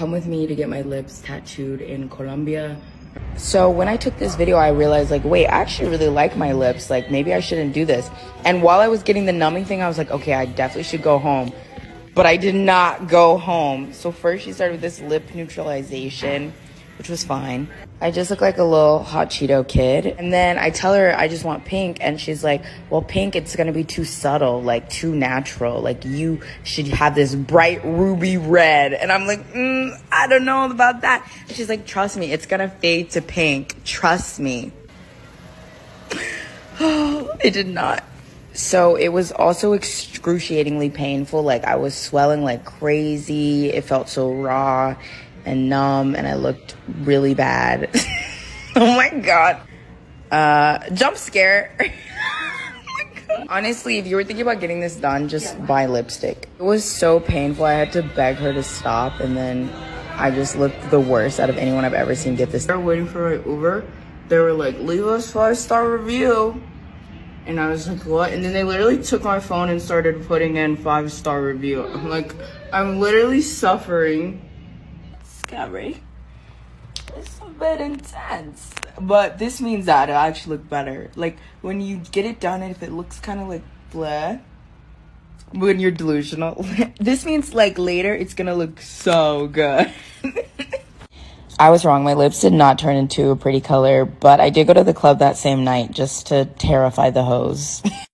come with me to get my lips tattooed in Colombia. So when I took this video, I realized like, wait, I actually really like my lips. Like maybe I shouldn't do this. And while I was getting the numbing thing, I was like, okay, I definitely should go home. But I did not go home. So first she started with this lip neutralization which was fine. I just look like a little hot Cheeto kid. And then I tell her I just want pink, and she's like, Well, pink, it's gonna be too subtle, like too natural. Like you should have this bright ruby red. And I'm like, mm, I don't know about that. And she's like, Trust me, it's gonna fade to pink. Trust me. it did not. So it was also excruciatingly painful. Like I was swelling like crazy. It felt so raw and numb and I looked really bad. oh my god. Uh, jump scare. oh Honestly, if you were thinking about getting this done, just buy lipstick. It was so painful. I had to beg her to stop and then I just looked the worst out of anyone I've ever seen get this. They were waiting for my Uber. They were like, leave us five star review. And I was like, what? And then they literally took my phone and started putting in five star review. I'm like, I'm literally suffering scary. It's a bit intense. But this means that it'll actually look better. Like, when you get it done, if it looks kind of like bleh, when you're delusional, this means like later it's gonna look so good. I was wrong. My lips did not turn into a pretty color, but I did go to the club that same night just to terrify the hoes.